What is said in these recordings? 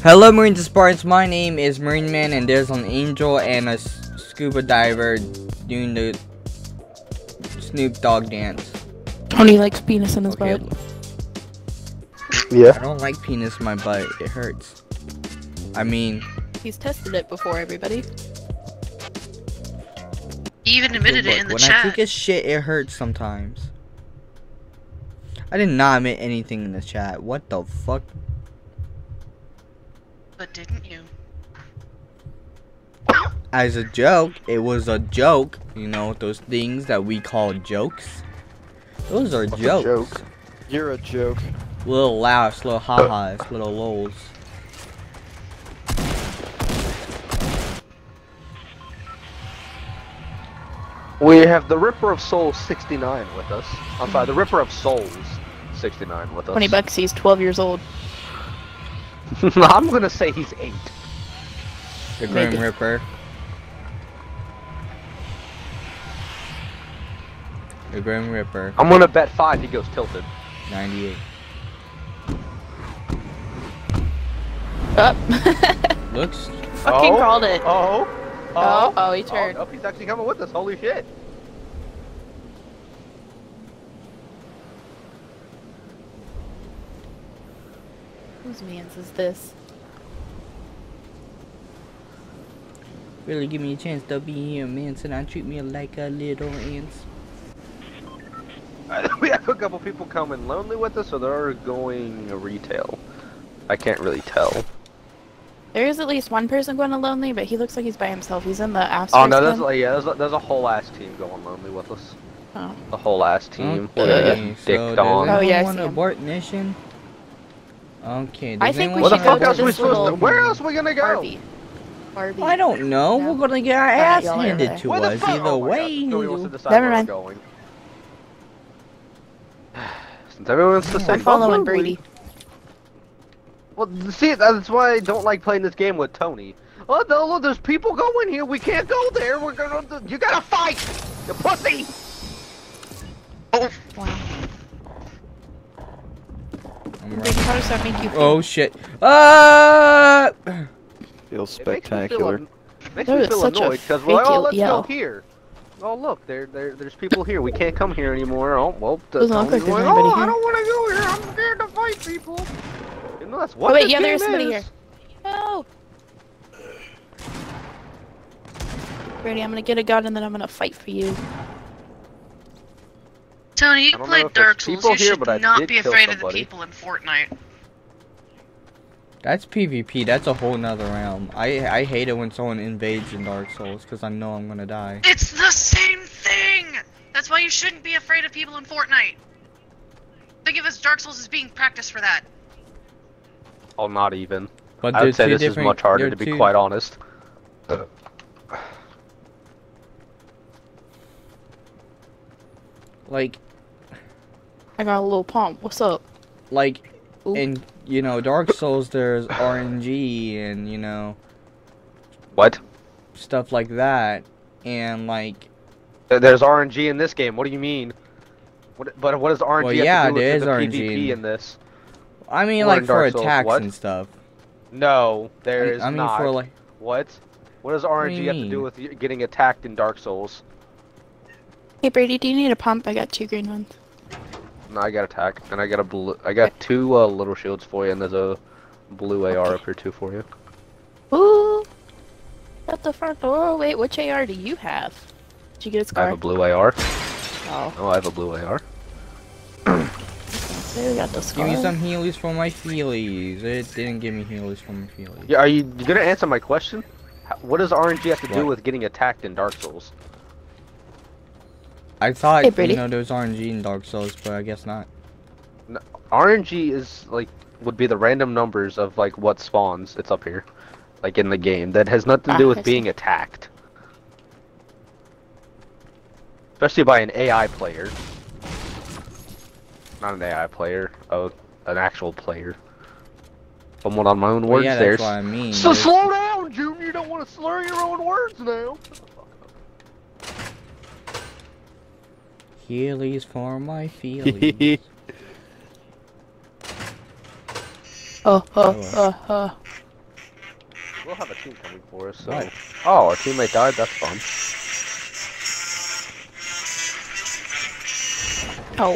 Hello Marines and Spartans, my name is Marine Man and there's an angel and a scuba diver doing the Snoop Dogg dance. Tony likes penis in his Okay, butt. Yeah. I don't like penis in my butt, it hurts. I mean, He's tested it before, everybody. He even admitted look, it in the when I chat. take a shit, it hurts sometimes. I did not admit anything in the chat, what the fuck? But didn't you? As a joke, it was a joke, you know, those things that we call jokes. Those are What's a jokes. joke? You're a joke. Little laughs, little ha-has, little lols. We have the Ripper of Souls 69 with us. I'm sorry, the Ripper of Souls 69 with us. 20 bucks, he's 12 years old. I'm gonna say he's 8. The Grim Maybe. Ripper. The Grim Ripper, I'm gonna bet 5 he goes tilted. 98. Up. Looks, Fucking Oh, called it. Oh! Oh, oh, oh he turned. Oh, he's actually coming with us, holy shit. Whose man's is this? really give me a chance to be here, man. So not treat me like a little ants. we have a couple people coming lonely with us, so they're going retail. I can't really tell. There is at least one person going to Lonely, but he looks like he's by himself. He's in the Oh Astros no, there's like, yeah, there's a, there's a whole ass team going lonely with us. Oh. The whole ass team. Okay, We're so get does dicked on. Oh, yeah, I see to 'em. abort mission? Okay, does I think we anyone Where the should wanna go to this supposed to? little Where else are we gonna go? Barbie. Barbie. I don't know. No. We're gonna get our Alright, ass handed there. to Where us either oh way. God. Nobody wants to decide Never mind. going. Since everyone's the same. I'm following boat, Brady. Well, see, that's why I don't like playing this game with Tony. Oh no, look, there's people going here. We can't go there. We're gonna. You gotta fight, you pussy. Oh, Wow. I'm Brady, running. how does that make you feel? Oh shit. Ah! Feels it makes me feel, spectacular. an- makes me feel such a annoyed because we're like, fake oh, let's yell. go here. Oh look, there, there, there's people here. We can't come here anymore. Oh well, the Doesn't look like there's going, anybody oh, I don't want to go here. I'm scared to fight people. You know that's what Oh, wait, this yeah, there is game somebody is. here. No! Brady, I'm gonna get a gun and then I'm gonna fight for you. Tony, you don't played Dark Souls. people You here, should but not be kill afraid of the people in Fortnite. That's PvP. That's a whole nother realm. I I hate it when someone invades in Dark Souls because I know I'm gonna die. It's the same thing! That's why you shouldn't be afraid of people in Fortnite. Think of as Dark Souls as being practice for that. Oh, not even. But I would say this is much harder to be two- quite honest. Like I got a little pump. What's up? like Ooh. in you know Dark Souls there's RNG and you know What? stuff like that and like There's RNG in this game. What do you mean? What, but what does RNG Well, have yeah, to do with the RNG PvP in- in this? I mean Or like for Souls, attacks what? and stuff. No, there I, is I mean not. for like What? What does do RNG you have to do with getting attacked in Dark Souls? Hey Brady, do you need a pump? I got two green ones. No, I got attack, and I got a blue. I got two uh, little shields for you, and there's a blue AR Okay. up here too for you. Ooh! At the front door. Wait, which AR do you have? Did you get a scar? I have a blue AR. Oh, Oh, I have a blue AR. there we got the scar. give me some healies for my feelies. It didn't give me healies for my feelies. Yeah, are you you gonna answer my question? What does RNG have to do with getting attacked in Dark Souls? I thought Hey, Brady. you know there was RNG in Dark Souls, but I guess not. RNG is like would be the random numbers of like what spawns. It's up here, like in the game. That has nothing to Ah, do I with being attacked, especially by an AI player. Not an AI player, oh, an actual player. Somewhat on my own Well, words yeah, there. that's I mean. So There's- slow down, Junior. You don't want to slur your own words now. Healies for my feelies. Uh, uh, uh, oh, oh, Oh, oh, oh. have a team coming for us. So. Right. Oh, our teammate died. That's fun. Oh.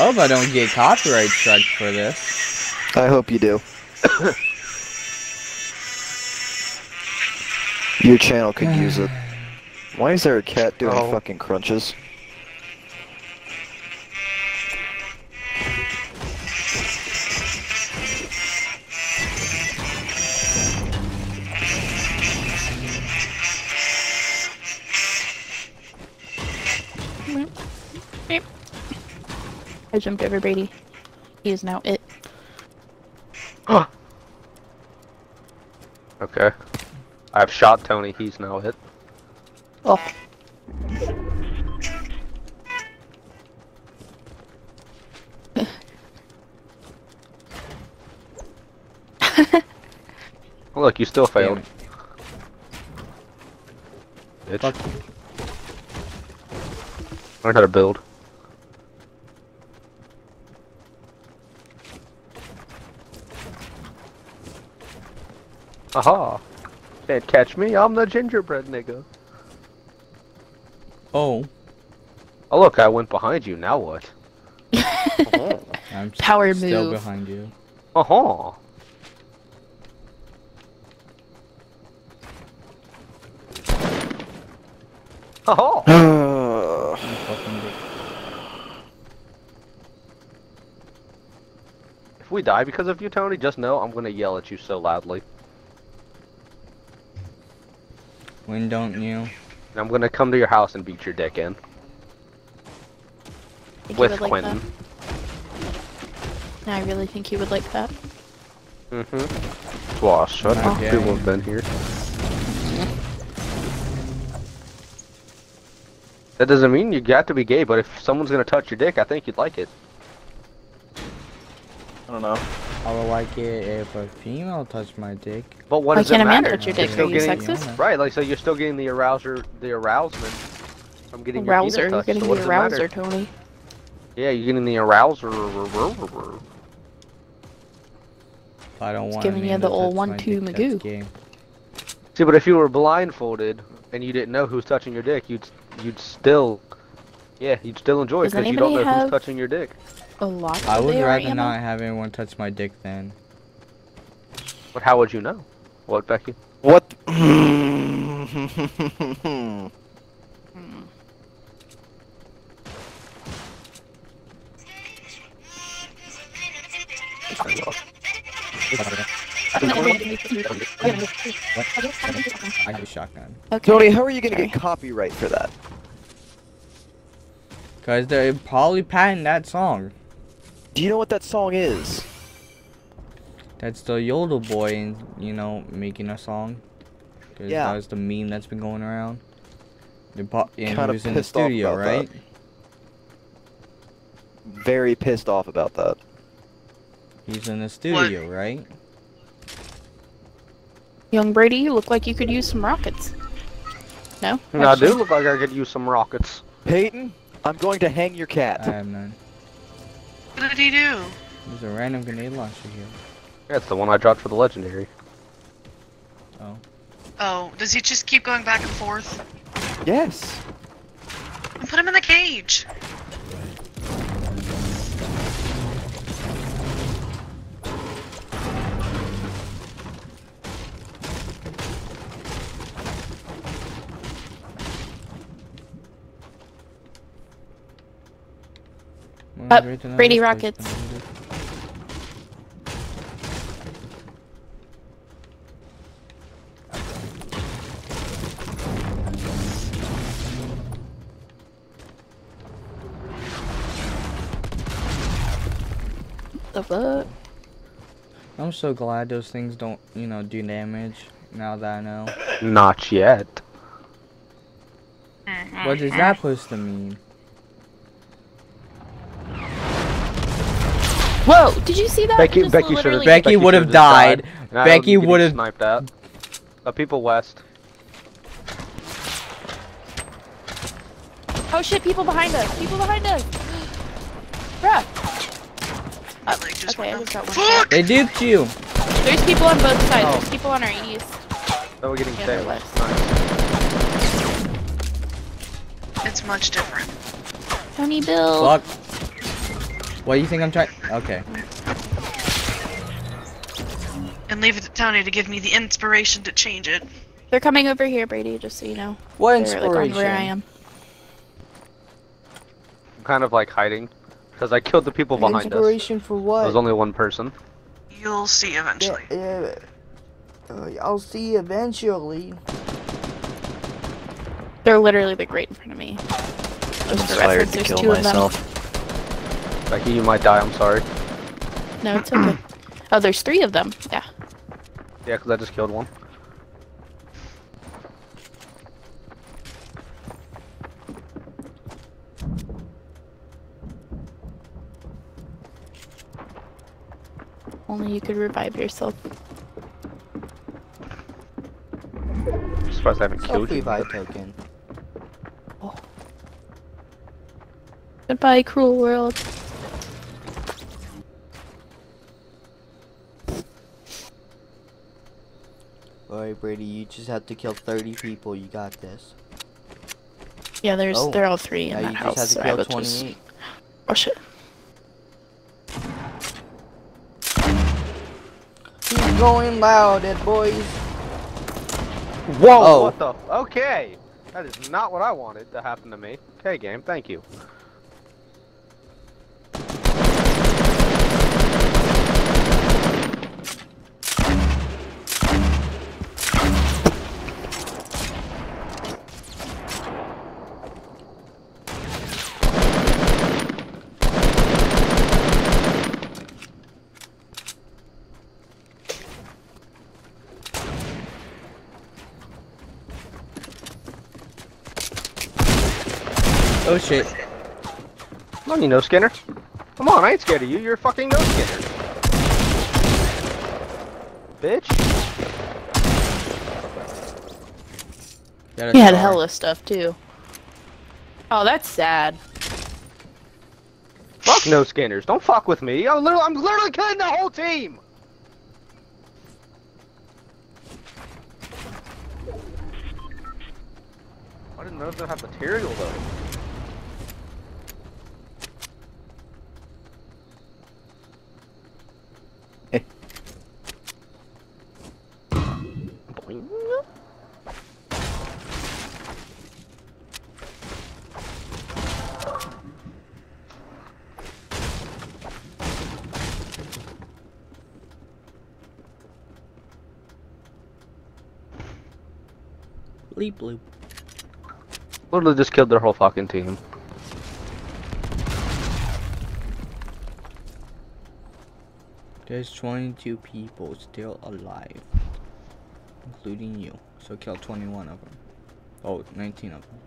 I hope I don't get copyright struck for this. I hope you do. Your channel could use it. Why is there a cat doing Oh. fucking crunches? I jumped over Brady. He is now it. Okay. I've shot Tony. He's now hit. Oh. Look, you still failed. Bitch. Fuck. Learn how to build. Aha! Can't catch me, I'm the gingerbread nigga. Oh, Oh look, I went behind you, now what? oh. I'm s- Power still move. behind you. Aha! Aha! Uh, You fucking. If we die because of you, Tony, just know I'm gonna yell at you so loudly. When don't you? And I'm gonna come to your house and beat your dick in. Think With like Quentin. that? I really think you would like that. Mm-hmm. Well, shut up. Okay. People have been here. That doesn't mean you got to be gay, but if someone's gonna touch your dick, I think you'd like it. I don't know. I would like it if a female touched my dick. But what Why does can't it a man matter? touch your You're dick? Are still you getting- sexist? Right, like so you're still getting the arouser, the arousement from getting your Rouser. penis You're touched. getting so what the does it matter? arouser, Tony. Yeah, you're getting the arouser. I don't want giving you the to ol' touch my one-two Magoo. that's gay. See, but if you were blindfolded and you didn't know who's touching your dick, you'd you'd still, yeah, you'd still enjoy it because you don't know anybody who's touching your dick. A lot. I would rather not have anyone touch my dick then. But how would you know? What, Becky? What? I have a shotgun. Okay. Tony, how are you gonna Okay. get copyright for that? Cause they probably patent that song. Do you know what that song is? That's the Yodel boy, and you know, making a song. Cause Yeah. that was the meme that's been going around. The po- and Kinda was in the pissed off studio, about that. right? Very pissed off about that. He's in the studio, right? Young Brady, you look like you could use some rockets. No? And I do look like I could use some rockets. Peyton, I'm going to hang your cat. I cat. have none. What did he do? There's a random grenade launcher here. That's the one I dropped for the legendary. Oh. Oh, does he just keep going back and forth? Yes. Put him in the cage. Oh, Up, great Brady rockets. been. The fuck? I'm so glad those things don't, you know, do damage. Now that I know. Not yet. What is that supposed to mean? Whoa! Did you see that? Becky- Just Becky should've- literally- Becky would have should've died. Becky would have- sniped that. Uh, people west. Oh shit! People behind us! People behind us! Bruh. My leg just Okay, I went just got one. Fuck! They duped you. There's people on both sides. Oh. There's people on our east. Oh, we're getting Yeah, there saved. Nice. It's much different. Tony Bill. Fuck. What do you think I'm trying? Okay. And leave it to Tony to give me the inspiration to change it. They're coming over here, Brady, just so you know. What They're like on inspiration? where I am. I'm kind of like hiding because I killed the people behind us. Inspiration for what? There's only one person. You'll see eventually. Yeah, yeah. Uh, I'll see eventually. They're literally like right in front of me. I'm inspired to there's kill two of them. myself. Becky, you might die. I'm sorry. No, it's okay. oh, there's three of them. Yeah. Yeah, because I just killed one. Only you could revive yourself. I'm surprised I haven't killed you. Self-revive token. Goodbye, cruel world. Alright, Brady, you just have to kill 30 people. You got this. Yeah, there's Oh. they're all three in Now that you house. just so have I to would kill just 28. rush it. Keep going loud, it boys. Whoa! Oh. What the? Okay. That is not what I wanted to happen to me. Okay, game. Thank you. Oh shit. Come on, you no skinner. Come on, I ain't scared of you. You're a fucking no skinner. Bitch. He had hella stuff too. Oh, that's sad. Fuck no skinners. Don't fuck with me. I'm literally, I'm literally killing the whole team. I didn't know they have material though. Bleep bloop. Literally just killed their whole fucking team. There's 22 people still alive. Including you. So kill 21 of them. Oh, 19 of them.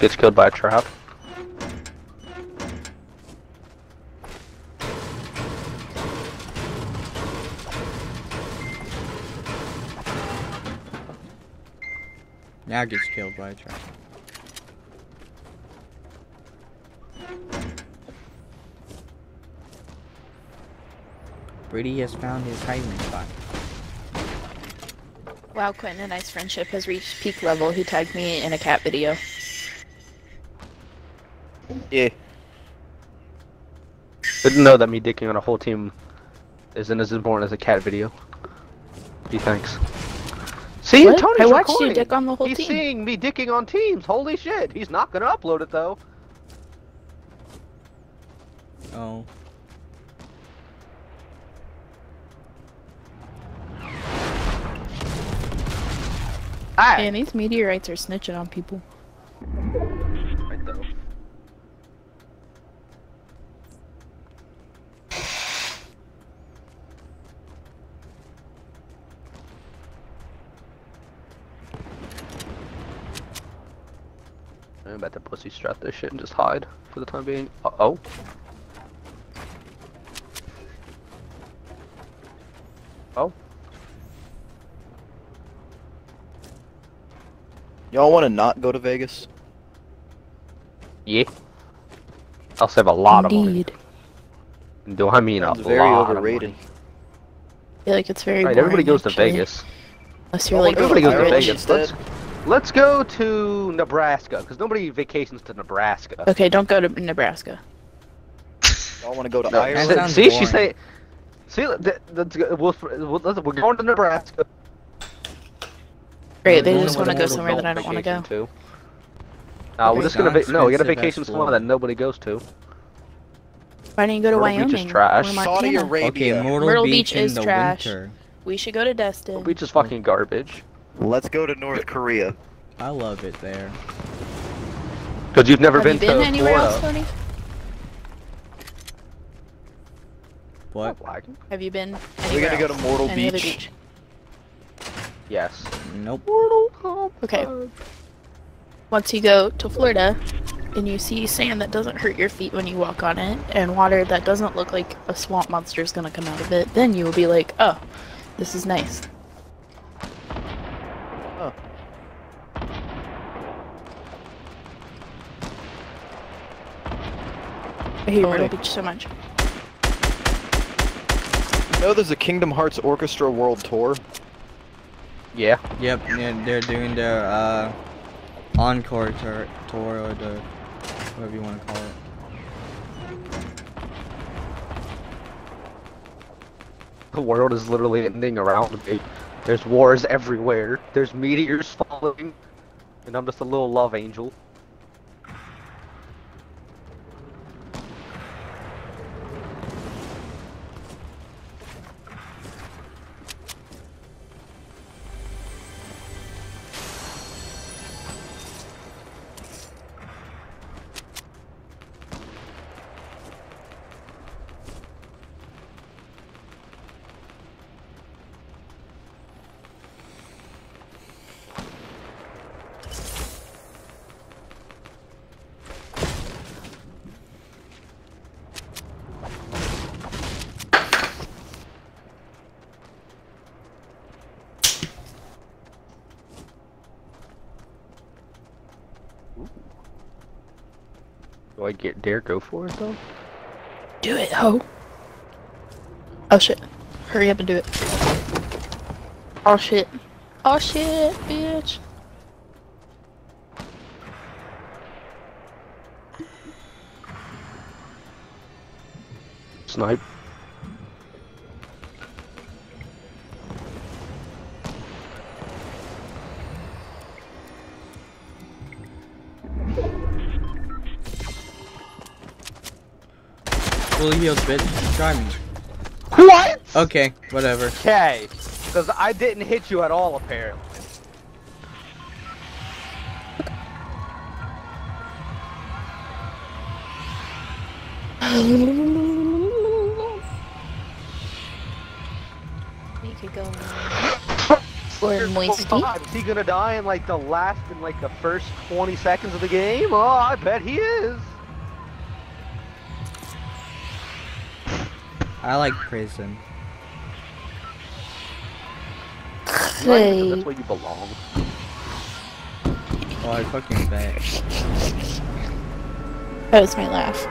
It gets killed by a trap. Now gets killed by a trap. Brady has found his hiding spot. Wow, Quentin, a nice friendship has reached peak level. He tagged me in a cat video. Yeah. Didn't know that me dicking on a whole team isn't as important as a cat video. Gee, thanks. See, What? Tony's I watched you recording. dick on the whole He's team. seeing me dicking on teams. Holy shit! He's not gonna upload it though. Oh. Ah, Man, these meteorites are snitching on people. right about to pussy strap this shit and just hide for the time being. Uh oh. Oh. Y'all want to not go to Vegas? Yeah. I'll save a lot Indeed. of money. Do I mean Sounds a very lot overrated. of money? I feel like it's very. Right, everybody goes actually. to Vegas. Unless you're like everybody goes to Vegas. Instead. Let's let's go to Nebraska, because nobody vacations to Nebraska. Okay, don't go to Nebraska. Y'all want to go to No, That Ireland? sounds see, she say, see, let's go- we'll, we'll, let's- we're going to Nebraska. Great, they just want to go somewhere that I don't want to go. vacation to. Uh, we're just gonna va- no, we got a Expensive vacation somewhere that nobody goes to. Why don't you go to Myrtle Beach is Wyoming? trash. Saudi Arabia. Okay, Myrtle, Myrtle Beach, Beach in is the trash. winter. We should go to Destin. Beach is fucking garbage. Let's go to North Korea. I love it there. Because you've never Have been, you been to anywhere Florida. else, Tony? What? Oh, Have you been We anywhere gotta go to? Mortal Any Beach. beach? Yes. Nope. Okay. Once you go to Florida and you see sand that doesn't hurt your feet when you walk on it and water that doesn't look like a swamp monster is gonna come out of it, then you will be like, oh, this is nice. I hate Tony. Myrtle Beach so much. You know there's a Kingdom Hearts Orchestra World Tour? Yeah. Yep, yeah, they're doing their uh, encore tour, tour or the whatever you want to call it. The world is literally ending around me. There's wars everywhere. There's meteors falling. And I'm just a little love angel. Get dare go for it though? Do it, ho. Oh shit. Hurry up and do it. Oh shit. Oh shit, bitch. Snipe. Fully healed, bitch. Try me. What? Okay, whatever. Okay. Because I didn't hit you at all apparently. We could go or moisty. Is he gonna die in like the last, in like the first 20 seconds of the game? Oh, I bet he is. I like prison. Hey. That's where you belong. Oh, I fucking bet. That was my laugh.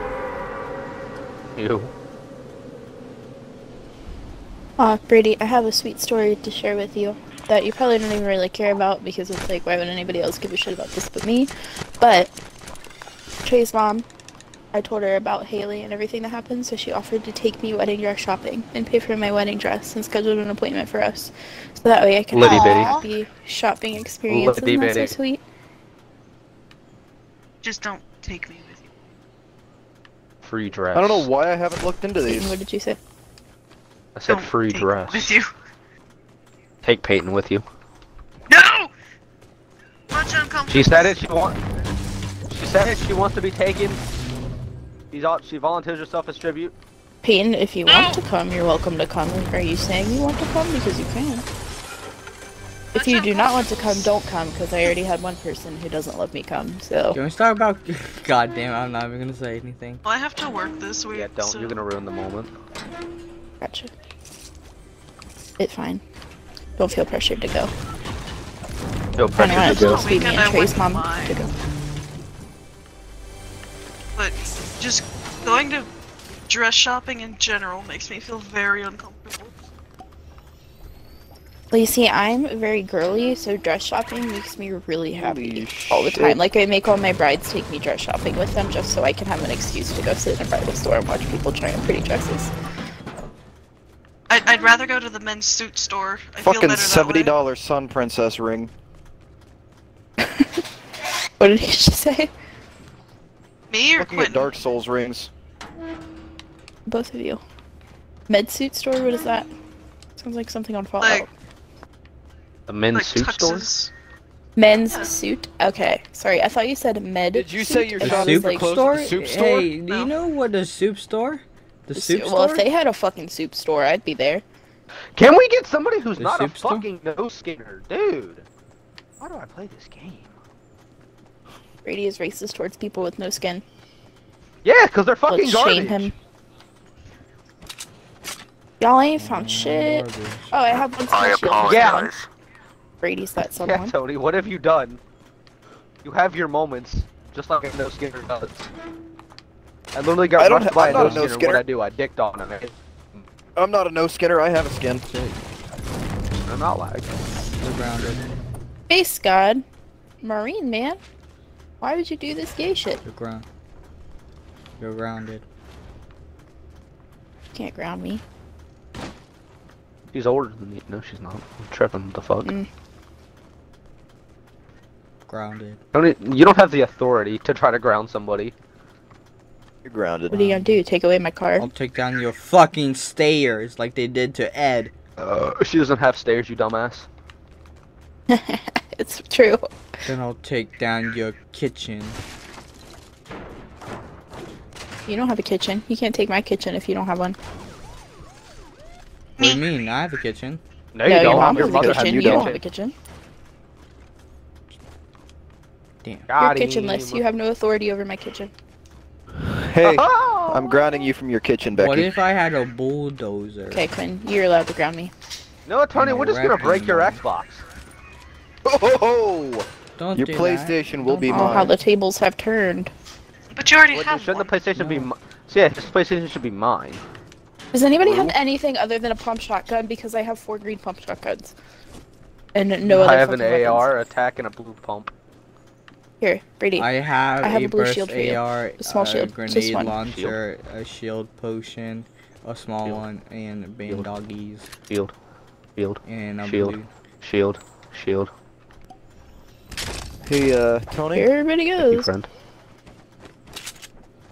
You. Aw, ah, Brady, I have a sweet story to share with you that you probably don't even really care about because it's like, why would anybody else give a shit about this but me? But Trey's mom, I told her about Haley and everything that happened, so she offered to take me wedding dress shopping and pay for my wedding dress and scheduled an appointment for us. So that way I can Litty have bitty. a happy shopping experience. Litty Isn't that so sweet? Just don't take me with you. Free dress. I don't know why I haven't looked into these. what did you say? I said Don't free take me dress. With you. Take Peyton with you. No! Much uncomfortable. She said it. She want. She said it. She wants to be taken. She's all, she volunteers herself as tribute. Peyton, if you want oh. to come, you're welcome to come. Are you saying you want to come? Because you can. If you do not want to come, don't come, because I already had one person who doesn't let me come, so. Can we talk about? God damn, I'm not even gonna say anything. Well, I have to work this week. Yeah, don't. so- You're gonna ruin the moment. Gotcha. It's fine. Don't feel pressured to go. No I know pressure it's to go. supposed me Weekend and I Trey's mom mind. to go. But just going to dress shopping in general makes me feel very uncomfortable. Well, you see, I'm very girly, so dress shopping makes me really happy Holy all the shit. time. Like, I make all my brides take me dress shopping with them just so I can have an excuse to go sit in a bridal store and watch people try on pretty dresses. I'd, I'd rather go to the men's suit store. I feel Fucking seventy dollar way. Sun Princess ring. What did he just say? Me or Looking at Quentin? Dark Souls rings. Both of you. Med suit store? What is that? Sounds like something on Fallout. Like- The men's like suit store? tuxes. Men's suit? Okay. Sorry, I thought you said med. Did you say suit, you're and The I was shopping soup for like, clothes at store? the soup store? Hey, do No. you know what a soup store? The the soup soup- store? Well, if they had a fucking soup store, I'd be there. Can we get somebody who's The not a soup store? fucking no skinner, dude? Why do I play this game? Brady is racist towards people with no skin. Yeah, because they're fucking Let's garbage. shame him. Y'all ain't found mm, shit. Garbage. Oh, I have one small shield for Yeah. someone. Brady's that Yeah. Tony, what have you done? You have your moments, just like a no skinner does. I literally got don't rushed ha- by I'm a not no a no skinner. skinner. What I do? I dicked on him. I'm not a no skinner. I have a skin. Shit, I'm not like. you're grounded. Space God. Marine man. Why would you do this gay shit? You're ground. You're grounded. You can't ground me. She's older than me. No, she's not. I'm tripping. What the fuck? Mm. Grounded. Tony, you don't have the authority to try to ground somebody. You're grounded. What are you gonna do? Take away my car? I'll take down your fucking stairs like they did to Ed. Uh, she doesn't have stairs, you dumbass. it's true. Then I'll take down your kitchen. You don't have a kitchen. You can't take my kitchen if you don't have one. What do you mean? I have a kitchen. No, no, you your don't. mom Your has a mother kitchen. has You don't have a kitchen. Damn. You're kitchenless. You have no authority over my kitchen. Hey, Oh! I'm grounding you from your kitchen, Becky. What if I had a bulldozer? Okay, Quinn, you're allowed to ground me. No, Tony, we're just gonna break your. Xbox. Oh, ho, ho. Don't Your do PlayStation that. will Don't be do Oh, how the tables have turned. But you already What, have shouldn't one. the PlayStation be? No. Mi- so yeah, this PlayStation should be mine. Does anybody have anything other than a pump shotgun? Because I have four green pump shotguns. And no other I have an fucking weapons. AR attack and a blue pump. Here, Brady. I have, I have a, a blue burst shield for you. AR, A small a shield, just grenade one. launcher, a shield potion, a small Shield. one, and band Shield. doggies, Shield, shield, and a Shield. blue. shield, shield. Hey, uh, Tony, Here everybody Thank you, goes. friend.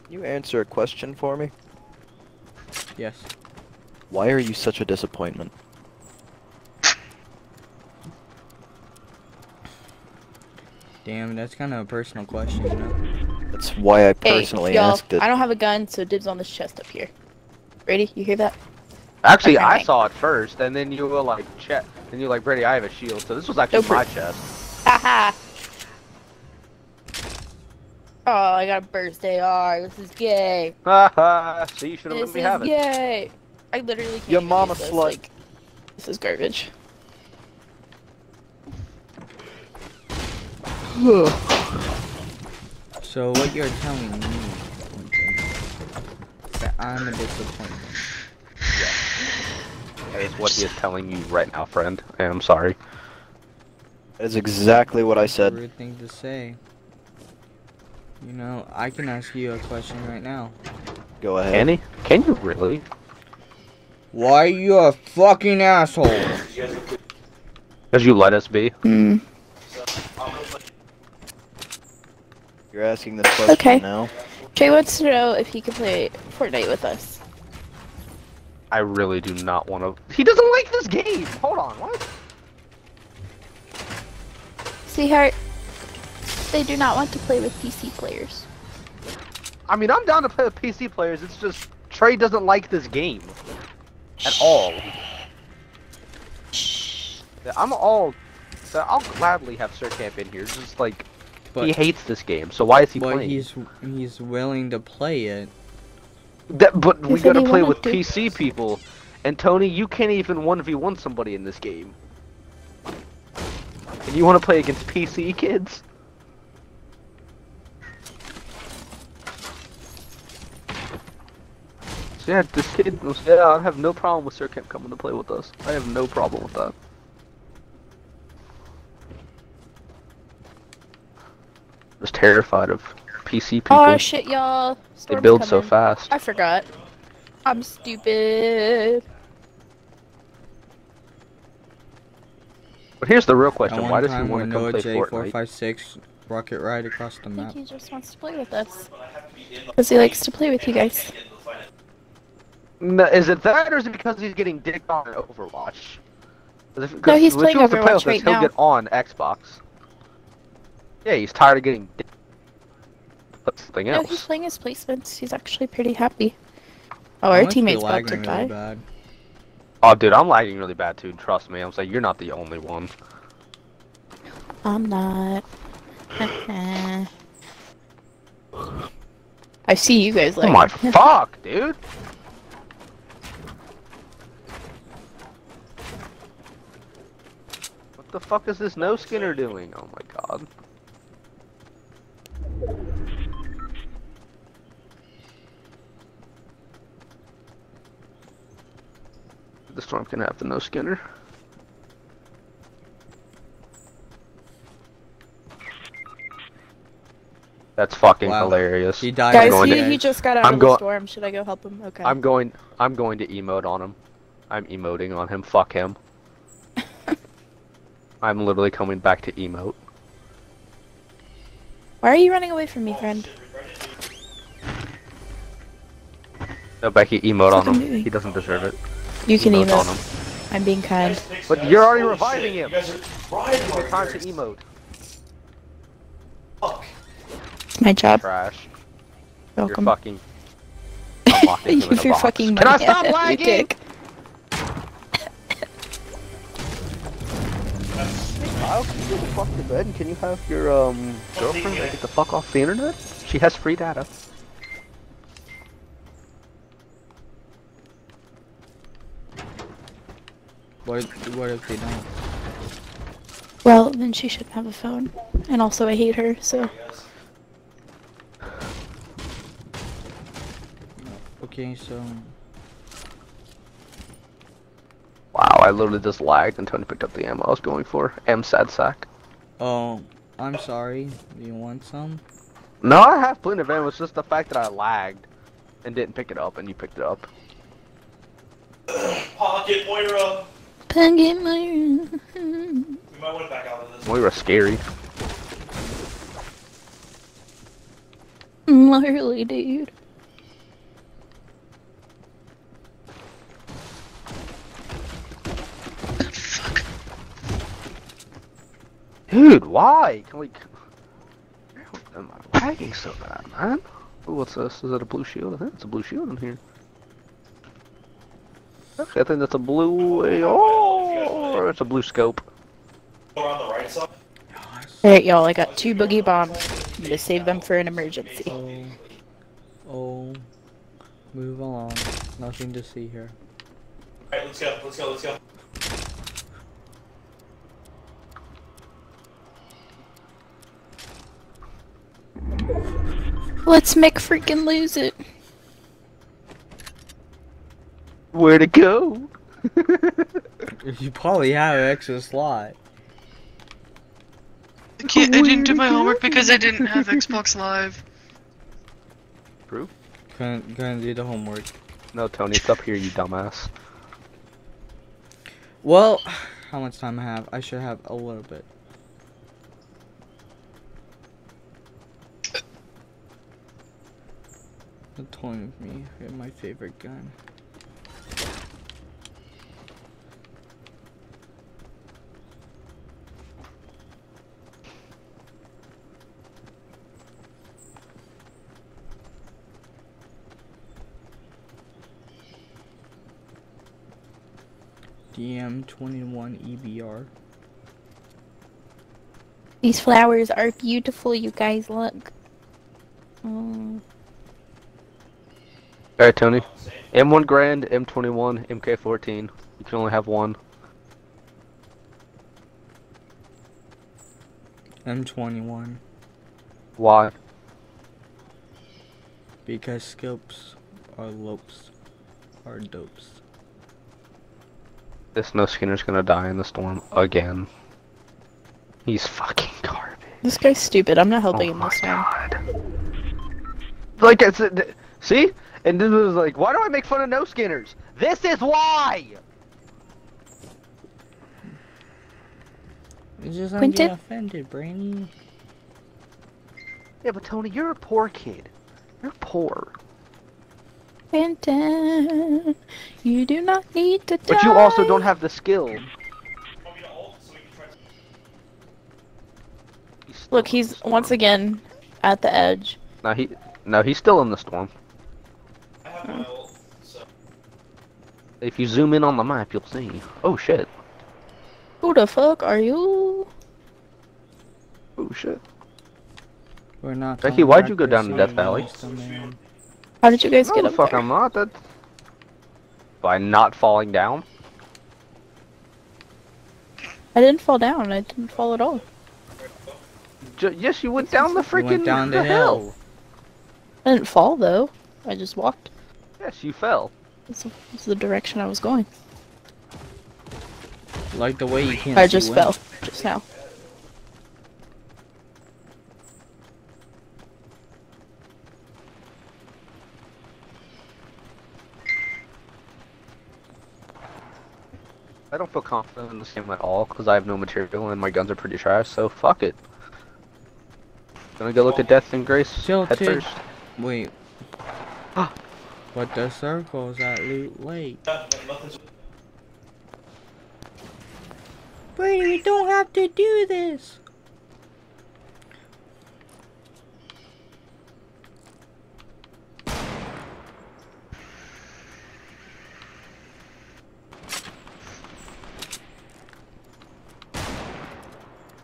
you answer a question for me? Yes. Why are you such a disappointment? Damn, that's kind of a personal question, you know? That's why I Hey, personally y'all, asked it. I don't have a gun, so dibs on this chest up here. Brady, you hear that? Actually, Okay. I saw it first, and then you were like, check. Then you're like, Brady, I have a shield. So this was actually Go my for- chest. Haha! Oh, I got a birthday AR. This is gay. Haha. See, you should have This let me is have it. gay. I literally can't Your even mama this, slut. Like, this is garbage. So what you're telling me that I'm a disappointment. That is what he is telling you right now, friend. And I'm sorry. That is exactly what I said. Weird thing to say. You know, I can ask you a question right now. Go ahead. Can he? Can you really? Why are you a fucking asshole? Because you let us be. Hmm. You're asking this question Okay. now. Jay wants to know if he can play Fortnite with us. I really do not want to. He doesn't like this game. Hold on. What? Sweetheart, they do not want to play with PC players. I mean, I'm down to play with PC players. It's just Trey doesn't like this game at all. Yeah, I'm all. so I'll gladly have Sir Camp in here. Just like But he hates this game, so why is he but playing? he's he's willing to play it. That, but we He said gotta play with to. PC people. And Tony, you can't even 1v1 somebody in this game. And you want to play against PC kids? Yeah, this kid. Yeah, I have no problem with Sir Kemp coming to play with us. I have no problem with that. I was terrified of PC oh, people. Oh shit, y'all. they Storm's build so fast. I forgot. I'm stupid. But here's the real question: Why does he want to come Noah play J Fortnite? four five six rocket ride across the I think he just wants to play with us. Because he likes to play with you guys. No, is it that, or is it because he's getting dicked on in Overwatch? 'Cause if- No, 'cause he's playing he wants to play Overwatch with us, right he'll get on Xbox. Yeah, he's tired of getting dicked. That's something No, he's playing his placements. He's actually pretty happy. Oh, our I must be teammate's about to lagging die. really bad. Oh, dude, I'm lagging really bad too. Trust me. I'm saying you're not the only one. I'm not. I see you guys like. Oh like. my fuck, dude. The fuck is this no skinner doing? Oh my god. The storm can have the no skinner. That's fucking Wow. hilarious. He died. Guys, going he, to- he just got out I'm of the storm. Should I go help him? Okay. I'm going. I'm going to emote on him. I'm emoting on him. Fuck him. I'm literally coming back to emote. Why are you running away from me, friend? No, Becky, emote on him. doing? He doesn't deserve it. You can Emote on him. I'm being kind. But you're already Holy reviving shit, him. You guys are It's time to emote. Fuck. It's my job. Trash. Welcome. You're fucking. I'm locking him in You're fucking Can I stop lagging? Kyle, can you go the fuck to bed? And can you have your um girlfriend yeah. get the fuck off the internet? She has free data. What, what if they don't? Well, then she shouldn't have a phone. And also, I hate her, so. Okay, so Wow, I literally just lagged and Tony picked up the ammo I was going for. M sad sack. oh, I'm sorry. Do you want some? No, I have plenty of ammo. It's just the fact that I lagged and didn't pick it up, and you picked it up. Pocket Moira. Pangin my. We might want to back out of this. We were scary. Marley, dude. Dude, why? Can we? Am I lagging so bad, man? Ooh, what's this? Is that a blue shield? I think it's a blue shield in here. Actually, I think that's a blue. Oh, it's a blue scope. Around the right side. Alright, y'all, I got two boogie bombs. I'm gonna save them for an emergency. Oh, oh, move along. Nothing to see here. Alright, let's go. Let's go. Let's go. Let's make freaking lose it. Where to go? You probably have an extra slot. I can't. I didn't do my homework because I didn't have Xbox Live. True. Couldn't, couldn't do the homework. No, Tony, it's up here, you dumbass. Well, how much time I have? I should have a little bit. The toy with me, get my favorite gun. DM21 EBR. These flowers are beautiful, you guys. Look. Oh. Alright, Tony. M1 Garand, M21, MK14. You can only have one. M21 Why? because scopes are lopes are dopes. This no skinner's gonna die in the storm again. He's fucking garbage. This guy's stupid. I'm not helping oh him this time. god. Like it's th- see, and this was like, why do I make fun of no skinners? This is why. It's just I'm Quinton? getting offended, Brandy. Yeah, but Tony, you're a poor kid. You're poor. Quentin, you do not need to die. But you also don't have the skill. Want me to ult so we can try to- He's still Look, he's once again at the edge. No, he. No, he's still in the storm. I have my ult, so. If you zoom in on the map, you'll see. Oh shit. Who the fuck are you? Oh shit. We're not. Becky, why'd you go down to Death Valley? Mr. How did you guys No, get the up fuck there? I'm not. That. By not falling down. I didn't fall down. I didn't fall at all. J- yes, you went down the freaking went down the hill. I didn't fall though. I just walked. Yes, you fell. This is the direction I was going. Like the way you can't. I see just wind. fell just now. I don't feel confident in this game at all because I have no material and my guns are pretty trash. So fuck it. Gonna go look at Death and Grace Tilted. head first. Wait. What the circles at Loot Lake? Brady, we don't have to do this.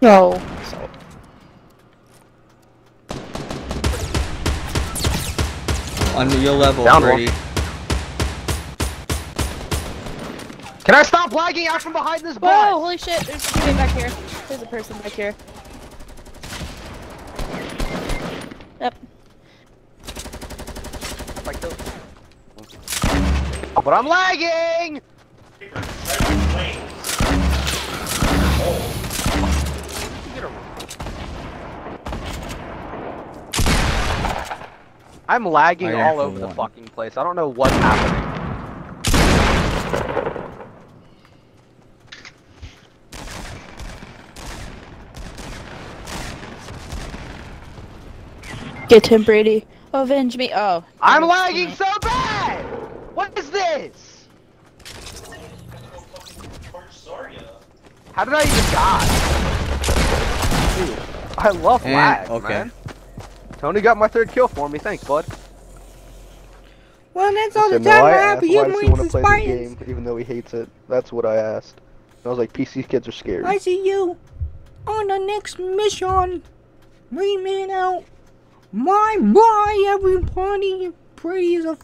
No. So, Under your level, Down one. Can I stop lagging out from behind this Whoa! bus? Holy shit! There's somebody back here. There's a person back here. Yep. Like those- But I'm lagging! Paper, right in the flames. I'm lagging I all for over the fucking place. I don't know what's happening. Get him, Brady. Avenge me. Oh. I'm lagging so bad! What is this? How did I even die? Dude, I love And- lag, okay. man. Tony got my third kill for me. Thanks, bud. Well, that's all the Listen, no, time I I have for you, why does Marines want to and play Spartans. game, even though he hates it? That's what I asked. I was like, PC kids are scared. I see you on the next mission. We Remain out. My, bye, everybody. Brady is a